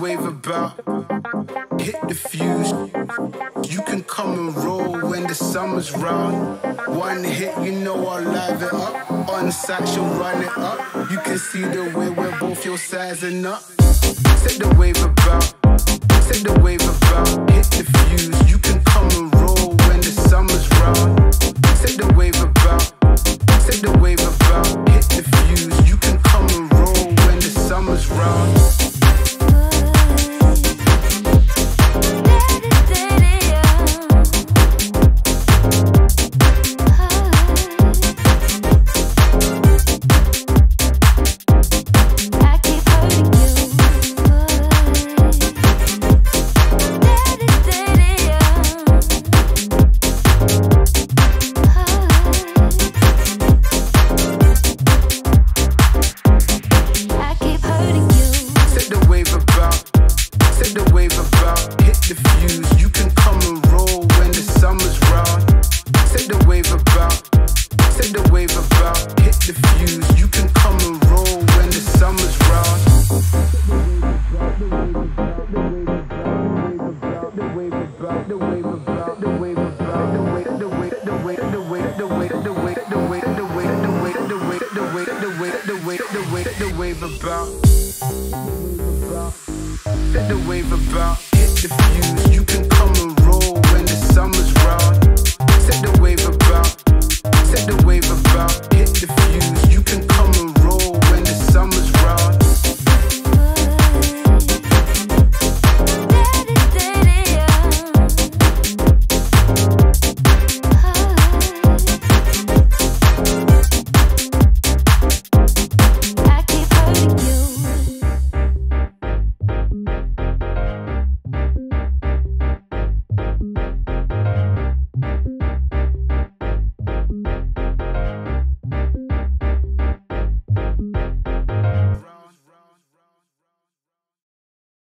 wave about, hit the fuse. You can come and roll when the summer's round. One hit, you know I'll live it up. On site, she'll run it up. You can see the way we're both your sizing up. Set the wave about, set the wave about, hit the fuse. You can come and roll when the summer's round. Set the wave about, set the wave about, hit the fuse. You can come and roll when the summer's round. Wave about, hit the fuse. You can come and roll when the summer's round. The wave about the wave about hit the fuse. You can